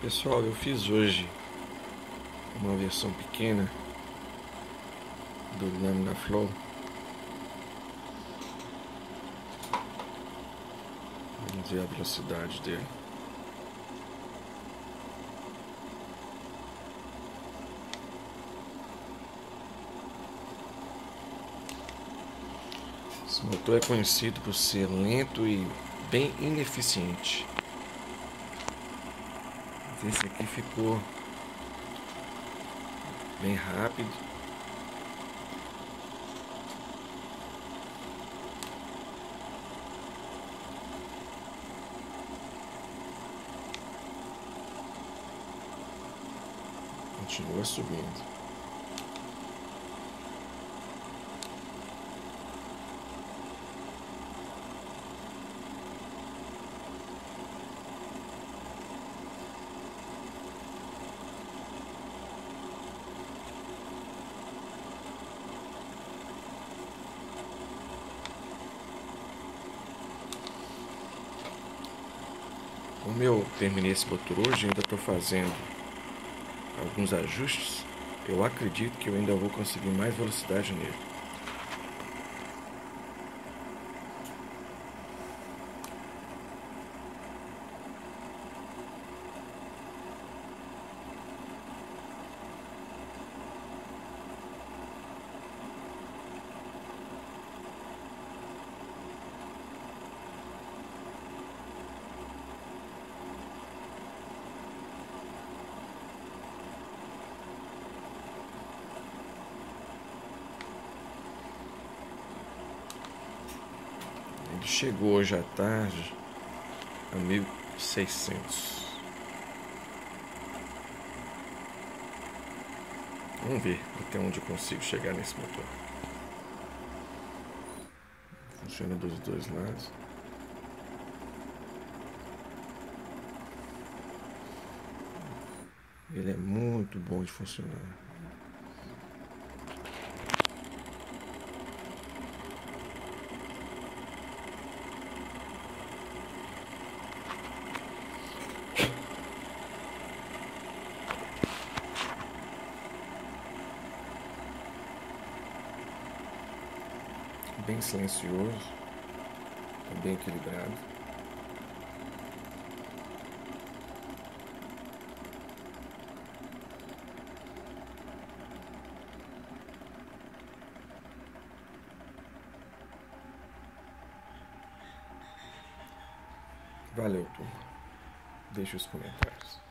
Pessoal, eu fiz hoje uma versão pequena do Laminar Flow. Vamos ver a velocidade dele. Esse motor é conhecido por ser lento e bem ineficiente. Esse aqui ficou bem rápido. Continua subindo. Como eu terminei esse motor hoje, ainda estou fazendo alguns ajustes, eu acredito que eu ainda vou conseguir mais velocidade nele. Ele chegou hoje à tarde a 1600. Vamos ver até onde eu consigo chegar nesse motor. Funciona dos dois lados. Ele é muito bom de funcionar. Bem silencioso, bem equilibrado. Valeu, turma. Deixe os comentários.